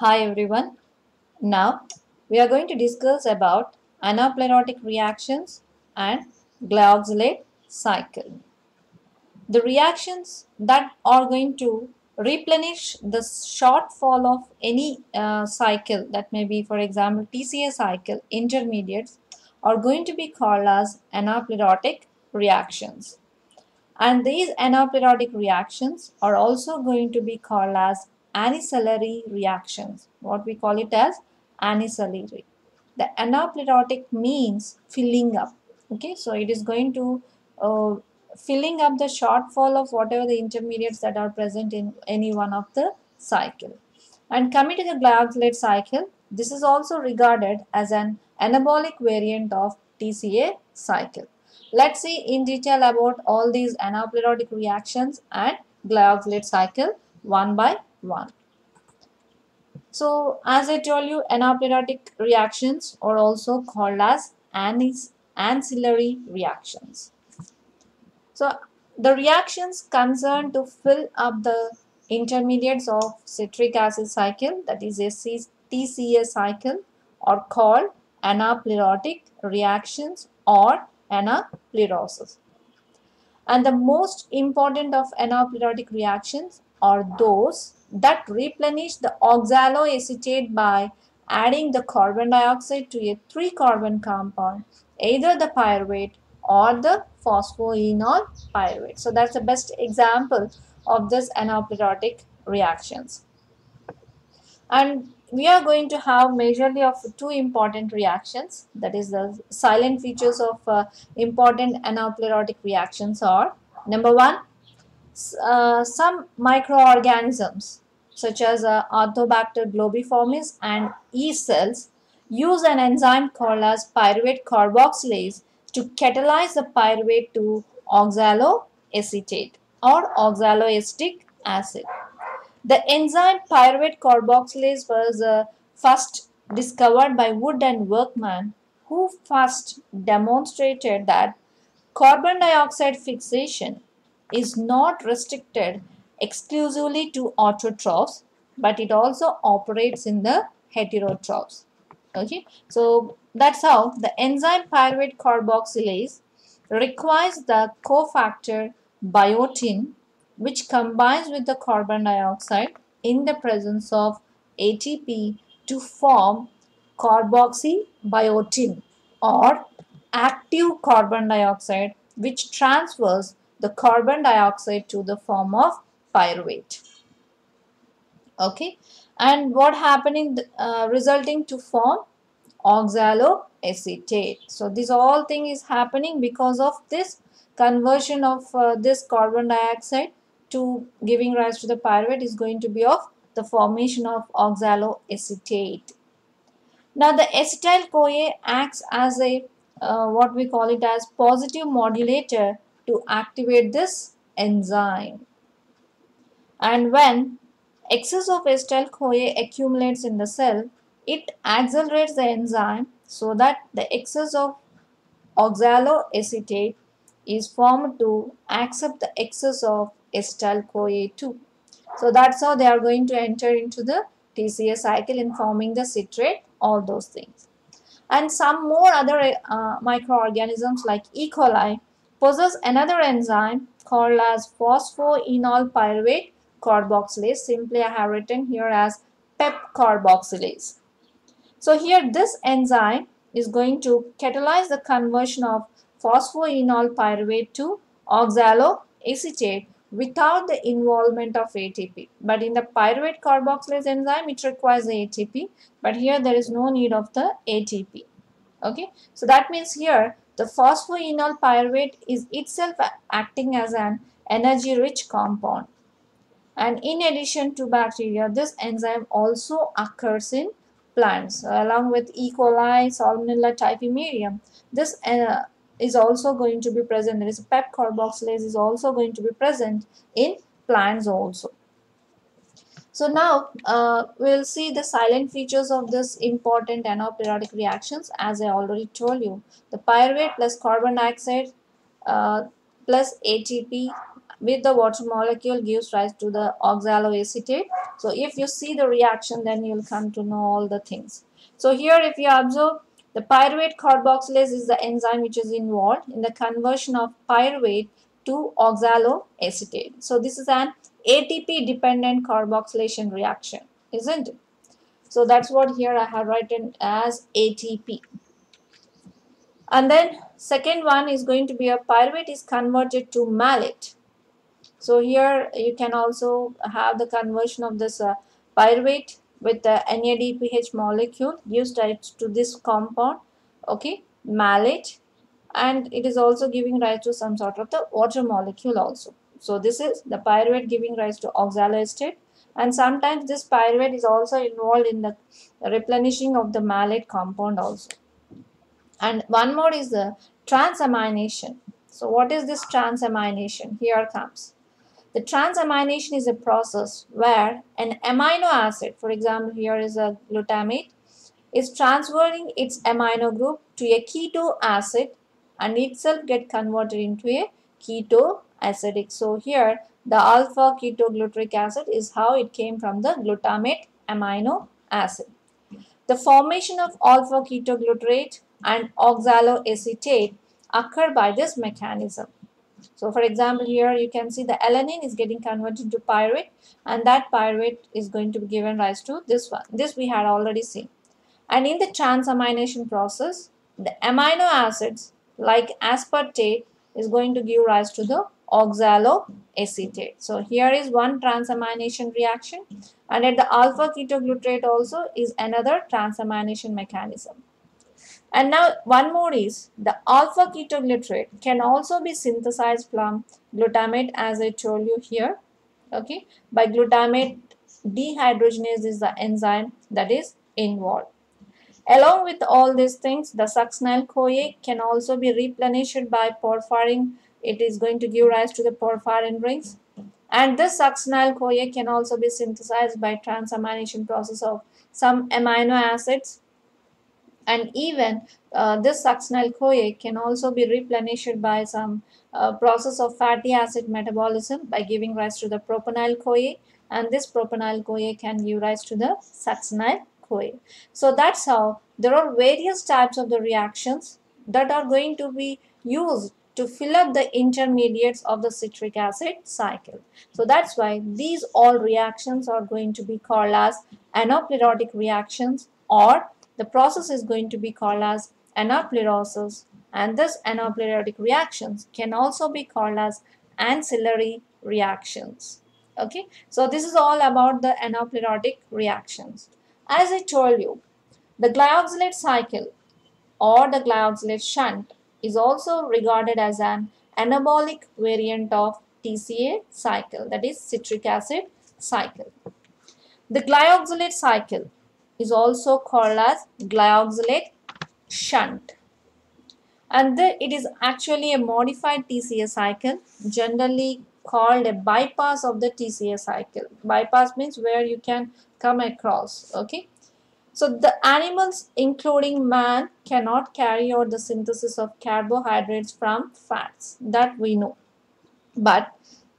Hi everyone. Now we are going to discuss about anaplerotic reactions and glyoxylate cycle. The reactions that are going to replenish the shortfall of any uh, cycle that may be for example TCA cycle intermediates are going to be called as anaplerotic reactions and these anaplerotic reactions are also going to be called as anicillary reactions what we call it as anicillary. The anaplerotic means filling up okay? So it is going to uh, filling up the shortfall of whatever the intermediates that are present in any one of the cycle. And coming to the glyoxylate cycle this is also regarded as an anabolic variant of TCA cycle. Let's see in detail about all these anaplerotic reactions and glyoxylate cycle one by one. So as I told you anaplerotic reactions are also called as ancillary reactions. So the reactions concerned to fill up the intermediates of citric acid cycle that is a TCA cycle are called anaplerotic reactions or anaplerosis. And the most important of anaplerotic reactions are those that replenish the oxaloacetate by adding the carbon dioxide to a three carbon compound, either the pyruvate or the phosphoenol pyruvate. So that's the best example of this anaplerotic reactions. And we are going to have majorly of two important reactions that is the silent features of uh, important anaplerotic reactions are number one uh, some microorganisms such as uh, Arthrobacter globiformis and yeast cells use an enzyme called as pyruvate carboxylase to catalyze the pyruvate to oxaloacetate or oxaloacetic acid. The enzyme pyruvate carboxylase was uh, first discovered by Wood and Werkman who first demonstrated that carbon dioxide fixation is not restricted exclusively to autotrophs but it also operates in the heterotrophs. Okay, so that's how the enzyme pyruvate carboxylase requires the cofactor biotin which combines with the carbon dioxide in the presence of ATP to form carboxybiotin or active carbon dioxide which transfers the carbon dioxide to the form of pyruvate. Okay, and what happening uh, resulting to form oxaloacetate. So this all thing is happening because of this conversion of uh, this carbon dioxide to giving rise to the pyruvate is going to be of the formation of oxaloacetate. Now the acetyl CoA acts as a uh, what we call it as positive modulator to activate this enzyme. And when excess of acetyl CoA accumulates in the cell, it accelerates the enzyme so that the excess of oxaloacetate is formed to accept the excess of acetyl CoA 2. So that's how they are going to enter into the TCA cycle in forming the citrate, all those things. And some more other uh, microorganisms like E. coli possess another enzyme called as phosphoenol pyruvate carboxylase. Simply I have written here as PEP carboxylase. So here this enzyme is going to catalyze the conversion of phosphoenol pyruvate to oxaloacetate without the involvement of ATP. But in the pyruvate carboxylase enzyme, it requires ATP. But here there is no need of the ATP. Okay, so that means here the phosphoenol pyruvate is itself acting as an energy-rich compound. And in addition to bacteria, this enzyme also occurs in plants along with E. coli, Salmonella typhimurium. This uh, is also going to be present. There is a PEP carboxylase is also going to be present in plants also. So now uh, we'll see the silent features of this important anaplerotic reactions as I already told you. The pyruvate plus carbon dioxide uh, plus ATP with the water molecule gives rise to the oxaloacetate. So if you see the reaction then you'll come to know all the things. So here if you observe the pyruvate carboxylase is the enzyme which is involved in the conversion of pyruvate to oxaloacetate. So this is an ATP dependent carboxylation reaction, isn't it? So that's what here I have written as ATP. And then second one is going to be a pyruvate is converted to malate. So here you can also have the conversion of this uh, pyruvate with the NADPH molecule used to this compound, okay, malate and it is also giving rise to some sort of the water molecule also. So this is the pyruvate giving rise to oxaloacetate and sometimes this pyruvate is also involved in the replenishing of the malate compound also. And one more is the transamination. So what is this transamination? Here comes. The transamination is a process where an amino acid, for example here is a glutamate, is transferring its amino group to a keto acid and itself get converted into a keto acidic. So here the alpha ketoglutaric acid is how it came from the glutamate amino acid. The formation of alpha ketoglutarate and oxaloacetate occur by this mechanism. So for example here you can see the alanine is getting converted to pyruvate and that pyruvate is going to be given rise to this one. This we had already seen. And in the transamination process the amino acids like aspartate is going to give rise to the oxaloacetate. So here is one transamination reaction and at the alpha ketoglutarate also is another transamination mechanism. And now one more is the alpha ketoglutarate can also be synthesized from glutamate as I told you here. Okay, by glutamate dehydrogenase is the enzyme that is involved. Along with all these things, the succinyl-CoA can also be replenished by porphyrin. It is going to give rise to the porphyrin rings. And this succinyl-CoA can also be synthesized by transamination process of some amino acids and even uh, this succinyl-CoA can also be replenished by some uh, process of fatty acid metabolism by giving rise to the propionyl-CoA and this propionyl-CoA can give rise to the succinyl-CoA. So that's how there are various types of the reactions that are going to be used to fill up the intermediates of the citric acid cycle. So that's why these all reactions are going to be called as anaplerotic reactions or the process is going to be called as anaplerosis and this anaplerotic reactions can also be called as ancillary reactions. Okay, so this is all about the anaplerotic reactions. As I told you, the glyoxylate cycle or the glyoxylate shunt is also regarded as an anabolic variant of TCA cycle that is citric acid cycle. The glyoxylate cycle is also called as glyoxylate shunt and the, it is actually a modified TCA cycle generally called a bypass of the TCA cycle. Bypass means where you can come across okay. So the animals including man cannot carry out the synthesis of carbohydrates from fats that we know. But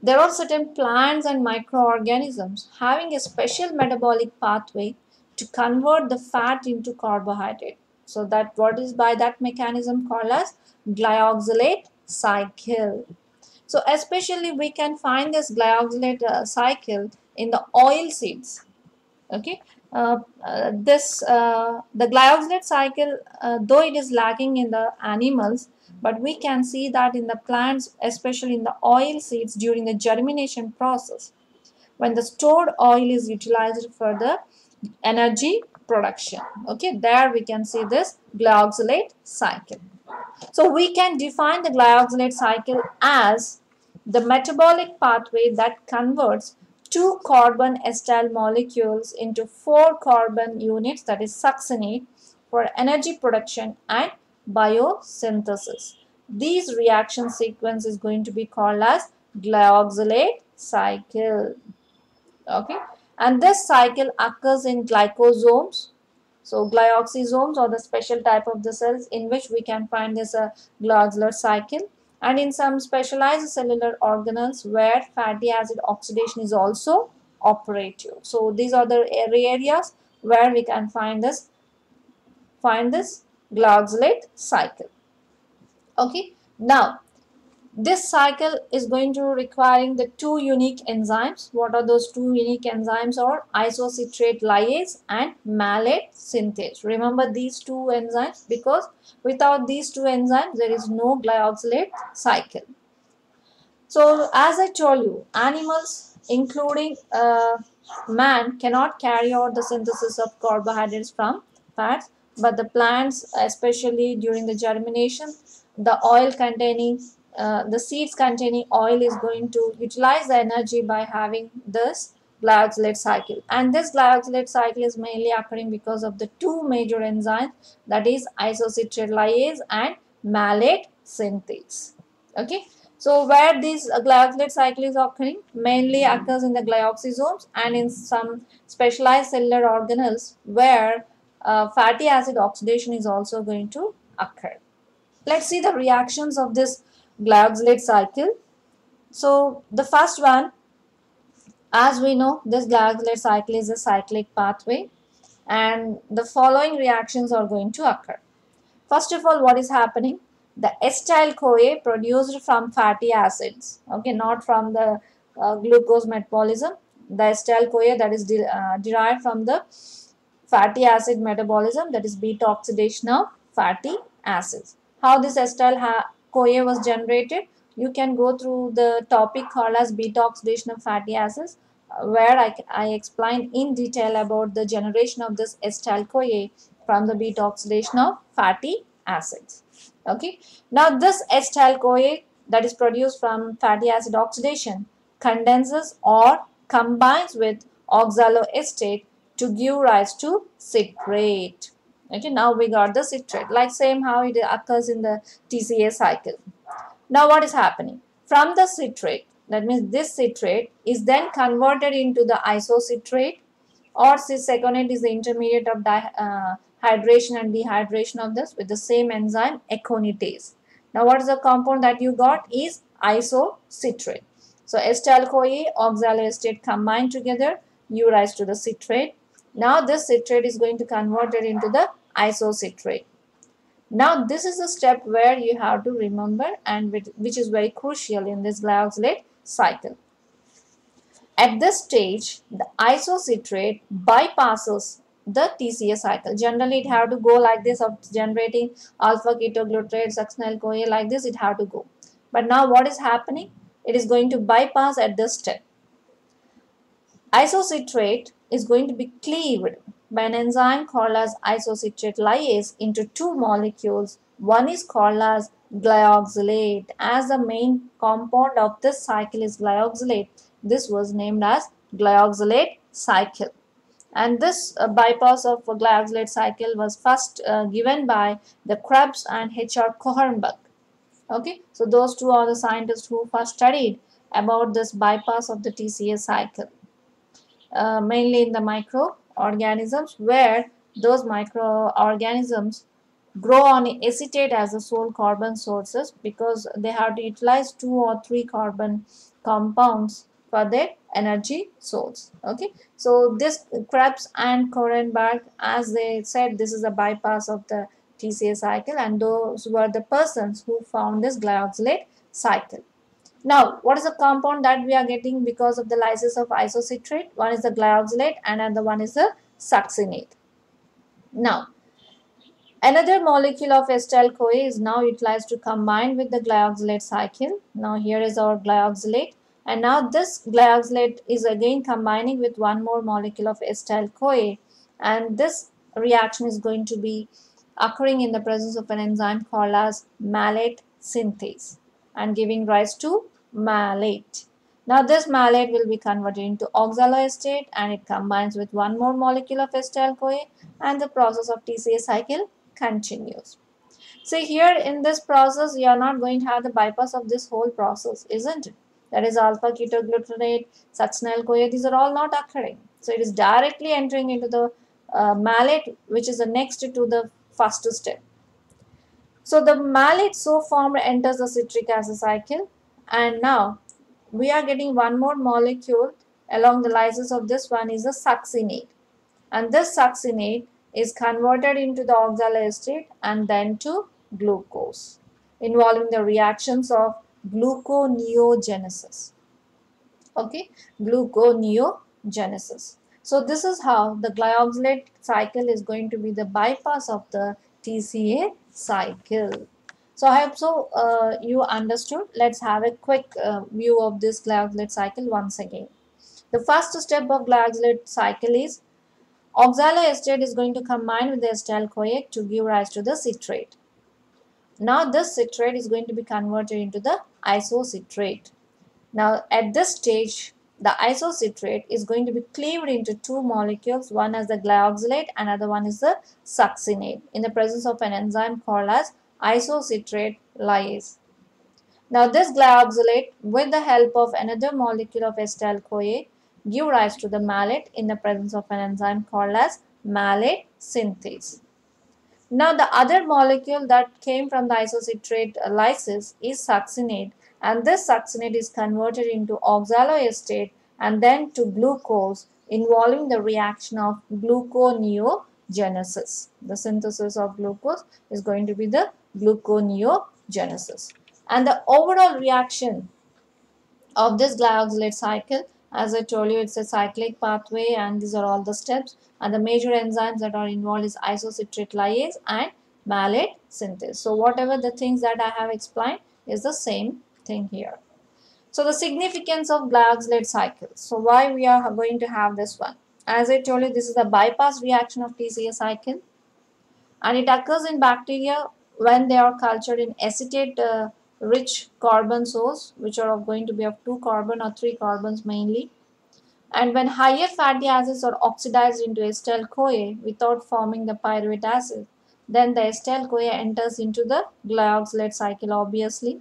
there are certain plants and microorganisms having a special metabolic pathway to convert the fat into carbohydrate. So that what is by that mechanism called as glyoxylate cycle. So especially we can find this glyoxylate uh, cycle in the oil seeds. Okay, uh, uh, this uh, the glyoxylate cycle, uh, though it is lacking in the animals, but we can see that in the plants, especially in the oil seeds during the germination process, when the stored oil is utilized for the energy production. Okay, there we can see this glyoxylate cycle. So we can define the glyoxylate cycle as the metabolic pathway that converts two carbon acyl molecules into four carbon units that is succinate for energy production and biosynthesis. These reaction sequence is going to be called as glyoxylate cycle. Okay and this cycle occurs in glyoxysomes so glyoxysomes are the special type of the cells in which we can find this uh, glyoxylate cycle and in some specialized cellular organelles where fatty acid oxidation is also operative. So these are the areas where we can find this find this glyoxylate cycle. Okay. Now this cycle is going to requiring the two unique enzymes. What are those two unique enzymes are isocitrate lyase and malate synthase. Remember these two enzymes because without these two enzymes there is no glyoxylate cycle. So as I told you animals including uh, man cannot carry out the synthesis of carbohydrates from fats but the plants especially during the germination the oil containing uh, the seeds containing oil is going to utilize the energy by having this glyoxylate cycle. And this glyoxylate cycle is mainly occurring because of the two major enzymes that is isocitrate lyase and malate synthase. Okay? So where this glyoxylate cycle is occurring mainly occurs in the glyoxysomes and in some specialized cellular organelles where uh, fatty acid oxidation is also going to occur. Let's see the reactions of this glyoxylate cycle. So the first one, as we know, this glyoxylate cycle is a cyclic pathway and the following reactions are going to occur. First of all, what is happening? The acetyl-CoA produced from fatty acids, okay, not from the uh, glucose metabolism. The acetyl-CoA that is de uh, derived from the fatty acid metabolism, that is beta oxidation of fatty acids. How this acetyl CoA was generated, you can go through the topic called as beta oxidation of fatty acids uh, where I, I explain in detail about the generation of this acetyl-CoA from the beta oxidation of fatty acids. Okay. Now this acetyl-CoA that is produced from fatty acid oxidation condenses or combines with oxaloacetate to give rise to citrate okay now we got the citrate. Like same how it occurs in the TCA cycle. Now what is happening? From the citrate that means this citrate is then converted into the isocitrate or cis-aconitate is the intermediate of uh, hydration and dehydration of this with the same enzyme aconitase now what is the compound that you got is isocitrate. So acetyl-CoA oxaloacetate combined together you rise to the citrate. Now this citrate is going to convert it into the isocitrate. Now this is a step where you have to remember and which is very crucial in this glyoxylate cycle. At this stage, the isocitrate bypasses the TCA cycle. Generally, it have to go like this of generating alpha ketoglutarate, succinyl-CoA like this, it have to go. But now what is happening? It is going to bypass at this step. Isocitrate is going to be cleaved by an enzyme called as isocitrate lyase into two molecules. One is called as glyoxylate. As the main compound of this cycle is glyoxylate, this was named as glyoxylate cycle. And this uh, bypass of a glyoxylate cycle was first uh, given by the Krebs and H.R. Kornberg. Okay, so those two are the scientists who first studied about this bypass of the TCA cycle, uh, mainly in the micro organisms where those microorganisms grow on acetate as the sole carbon sources because they have to utilize two or three carbon compounds for their energy source okay? So this Krebs and Kornberg as they said this is a bypass of the TCA cycle and those were the persons who found this glyoxylate cycle now, what is the compound that we are getting because of the lysis of isocitrate? One is the glyoxylate and another one is the succinate. Now, another molecule of acetyl-CoA is now utilized to combine with the glyoxylate cycle. Now, here is our glyoxylate and now this glyoxylate is again combining with one more molecule of acetyl-CoA and this reaction is going to be occurring in the presence of an enzyme called as malate synthase and giving rise to malate. Now this malate will be converted into oxaloacetate and it combines with one more molecule of acetyl-CoA and the process of TCA cycle continues. See here in this process you are not going to have the bypass of this whole process isn't it? That is alpha ketoglutarate, succinyl-CoA these are all not occurring. So it is directly entering into the uh, malate which is the next to the first step. So the malate so formed enters the citric acid cycle and now we are getting one more molecule along the lysis of this one is a succinate. And this succinate is converted into the oxaloacetate and then to glucose involving the reactions of gluconeogenesis. Okay? Gluconeogenesis. So this is how the glyoxylate cycle is going to be the bypass of the TCA cycle so I hope so uh, you understood. Let's have a quick uh, view of this glyoxylate cycle once again. The first step of glyoxylate cycle is oxaloacetate is going to combine with the acetyl-CoA to give rise to the citrate. Now this citrate is going to be converted into the isocitrate. Now at this stage the isocitrate is going to be cleaved into two molecules. One as the glyoxylate another one is the succinate. In the presence of an enzyme called as isocitrate lyase. Now this glyoxylate with the help of another molecule of acetyl-CoA give rise to the malate in the presence of an enzyme called as malate synthase. Now the other molecule that came from the isocitrate lysis is succinate and this succinate is converted into oxaloacetate and then to glucose involving the reaction of gluconeogenesis. The synthesis of glucose is going to be the gluconeogenesis. And the overall reaction of this glyoxylate cycle as I told you, it's a cyclic pathway and these are all the steps. And the major enzymes that are involved is isocitrate lyase and malate synthase. So whatever the things that I have explained is the same thing here. So the significance of glyoxylate cycle. So why we are going to have this one? As I told you, this is a bypass reaction of TCA cycle. And it occurs in bacteria when they are cultured in acetate uh, rich carbon source which are going to be of two carbon or three carbons mainly. And when higher fatty acids are oxidized into acetyl CoA without forming the pyruvate acid then the acetyl CoA enters into the glyoxylate cycle obviously.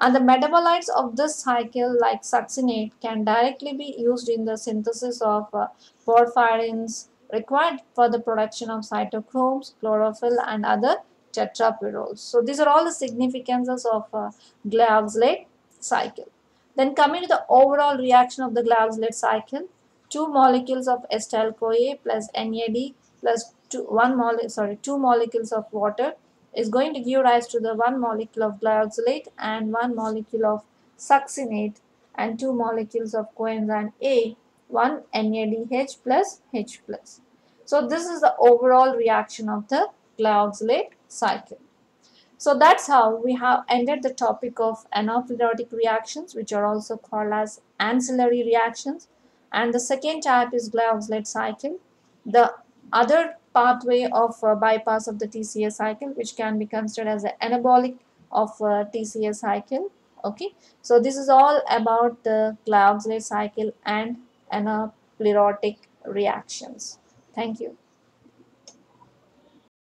And the metabolites of this cycle like succinate can directly be used in the synthesis of uh, porphyrins required for the production of cytochromes, chlorophyll and other tetrapyrroles. So these are all the significances of uh, glyoxylate cycle. Then coming to the overall reaction of the glyoxylate cycle, two molecules of acetyl-CoA plus NAD plus two, one mole, sorry, two molecules of water is going to give rise to the one molecule of glyoxylate and one molecule of succinate and two molecules of coenzyme A, one NADH plus H plus. So this is the overall reaction of the glyoxylate cycle. So that's how we have ended the topic of anaplerotic reactions which are also called as ancillary reactions and the second type is glyoxylate cycle. The other pathway of uh, bypass of the TCA cycle which can be considered as the anabolic of uh, TCA cycle. Okay, so this is all about the glyoxylate cycle and anaplerotic reactions. Thank you.